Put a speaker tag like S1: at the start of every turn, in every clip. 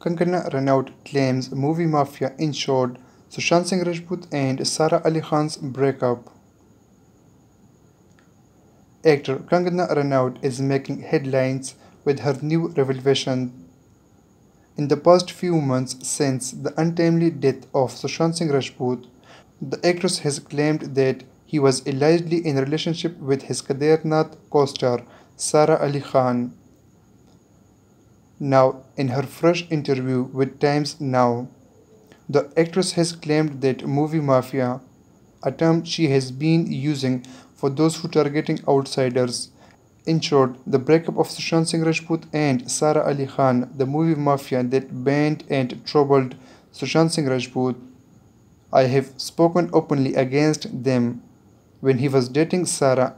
S1: Kangana Ranaut claims movie mafia ensured Sushant Singh Rajput and Sara Ali Khan's breakup. Actor Kangana Ranaut is making headlines with her new revelation. In the past few months since the untimely death of Sushant Singh Rajput, the actress has claimed that he was allegedly in relationship with his Kedarnath co-star Sara Ali Khan. Now, in her fresh interview with Times Now, the actress has claimed that movie mafia, a term she has been using for those who targeting outsiders, ensured the breakup of Sushant Singh Rajput and Sara Ali Khan, the movie mafia that banned and troubled Sushant Singh Rajput. I have spoken openly against them when he was dating Sara.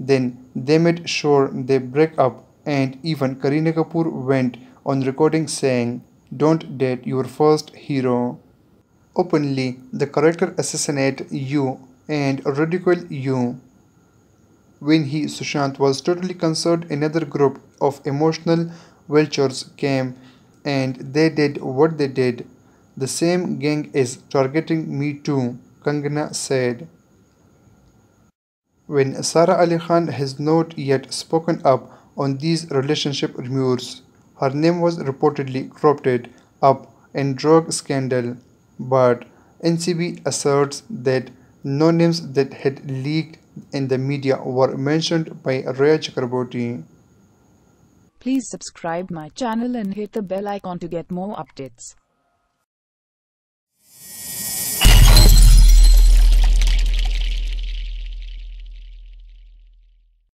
S1: Then they made sure they break up and even Kareena Kapoor went on recording saying, Don't date your first hero. Openly, the character assassinate you and ridicule you. When he, Sushant, was totally concerned, another group of emotional vultures came and they did what they did. The same gang is targeting me too, Kangana said. When Sara Ali Khan has not yet spoken up on these relationship rumors. Her name was reportedly cropped up in drug scandal, but NCB asserts that no names that had leaked in the media were mentioned by Rhea Chakraborty.
S2: Please subscribe my channel and hit the bell icon to get more updates.